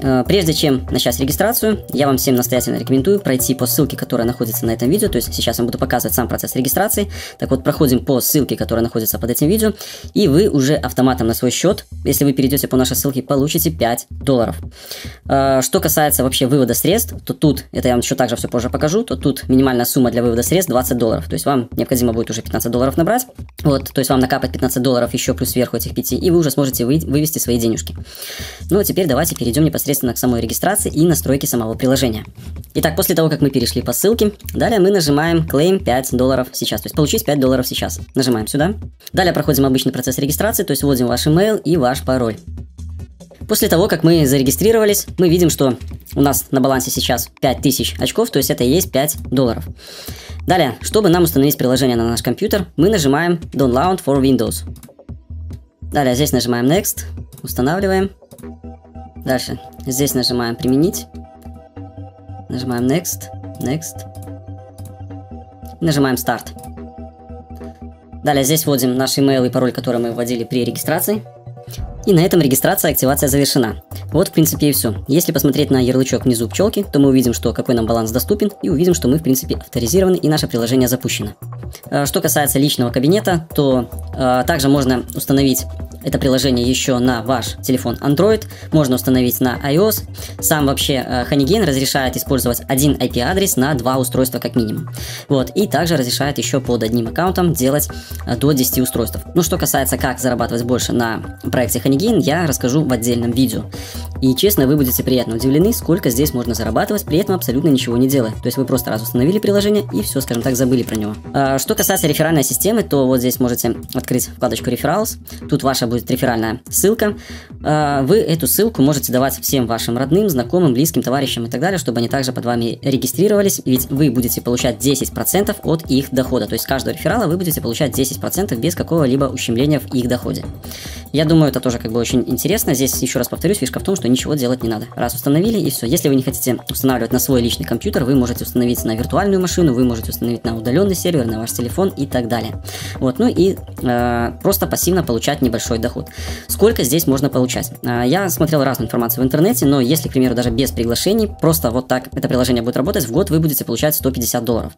Э, прежде чем начать регистрацию, я вам всем настоятельно рекомендую пройти по ссылке, которая находится на этом видео. То есть сейчас я буду показывать сам процесс регистрации. Так вот, проходим по ссылке, которая находится под этим видео, и вы уже автоматом на свой счет, если вы перейдете по нашей ссылке, получите 5 долларов. Э, что касается вообще вывода средств, то тут, это я вам еще также все позже покажу, то тут минимальная сумма для вывода средств 20 долларов. То есть вам необходимо будет уже 15 долларов набрать. Вот, то есть вам накапать 15 долларов еще плюс сверху этих 5, и вы уже сможете вы, вывести свои денежки. Ну а теперь давайте перейдем непосредственно к самой регистрации и настройке самого приложения. Итак, после того, как мы перешли по ссылке, далее мы нажимаем Claim 5 долларов сейчас, то есть получить 5 долларов сейчас. Нажимаем сюда. Далее проходим обычный процесс регистрации, то есть вводим ваш email и ваш пароль. После того, как мы зарегистрировались, мы видим, что у нас на балансе сейчас 5000 очков, то есть это и есть 5 долларов. Далее, чтобы нам установить приложение на наш компьютер, мы нажимаем Download for Windows. Далее здесь нажимаем Next, устанавливаем. Дальше здесь нажимаем Применить. Нажимаем Next, Next. Нажимаем Start. Далее здесь вводим наш email и пароль, который мы вводили при регистрации. И на этом регистрация и активация завершена. Вот в принципе и все. Если посмотреть на ярлычок внизу пчелки, то мы увидим, что какой нам баланс доступен и увидим, что мы в принципе авторизированы и наше приложение запущено. Э, что касается личного кабинета, то э, также можно установить это приложение еще на ваш телефон Android, можно установить на iOS. Сам вообще э, Honeygain разрешает использовать один IP-адрес на два устройства как минимум. Вот, и также разрешает еще под одним аккаунтом делать э, до 10 устройств. Ну, что касается, как зарабатывать больше на проекте Honeygain, я расскажу в отдельном видео. И честно, вы будете приятно удивлены, сколько здесь можно зарабатывать, при этом абсолютно ничего не делая. То есть вы просто раз установили приложение и все, скажем так, забыли про него. А, что касается реферальной системы, то вот здесь можете открыть вкладочку Referrals. Тут ваша будет реферальная ссылка. А, вы эту ссылку можете давать всем вашим родным, знакомым, близким, товарищам и так далее, чтобы они также под вами регистрировались, ведь вы будете получать 10% от их дохода. То есть с каждого реферала вы будете получать 10% без какого-либо ущемления в их доходе. Я думаю, это тоже как бы очень интересно. Здесь, еще раз повторюсь, фишка в том, что ничего делать не надо. Раз установили и все. Если вы не хотите устанавливать на свой личный компьютер, вы можете установить на виртуальную машину, вы можете установить на удаленный сервер, на ваш телефон и так далее. Вот, ну и э, просто пассивно получать небольшой доход. Сколько здесь можно получать? Э, я смотрел разную информацию в интернете, но если, к примеру, даже без приглашений, просто вот так это приложение будет работать, в год вы будете получать 150 долларов.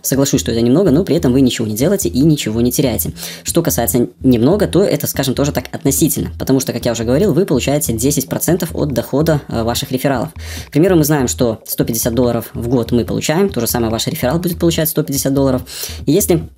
Соглашусь, что это немного, но при этом вы ничего не делаете и ничего не теряете. Что касается немного, то это, скажем, тоже так относительно, потому что, как я уже говорил, вы получаете 10% от дохода э, ваших рефералов. К примеру, мы знаем, что 150 долларов в год мы получаем, то же самое ваш реферал будет получать 150 долларов. И если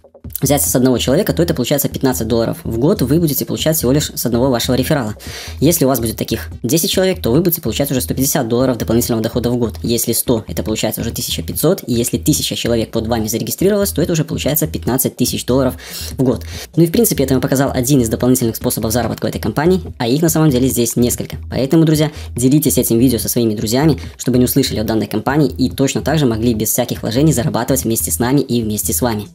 взять с одного человека, то это получается 15 долларов в год вы будете получать всего лишь с одного вашего реферала. Если у вас будет таких 10 человек, то вы будете получать уже 150 долларов дополнительного дохода в год. Если 100, это получается уже 1500, и если 1000 человек под вами зарегистрировалось, то это уже получается 15 тысяч долларов в год. Ну и в принципе это я показал один из дополнительных способов заработка в этой компании, а их на самом деле здесь несколько. Поэтому, друзья, делитесь этим видео со своими друзьями, чтобы не услышали о данной компании и точно так же могли без всяких вложений зарабатывать вместе с нами и вместе с вами.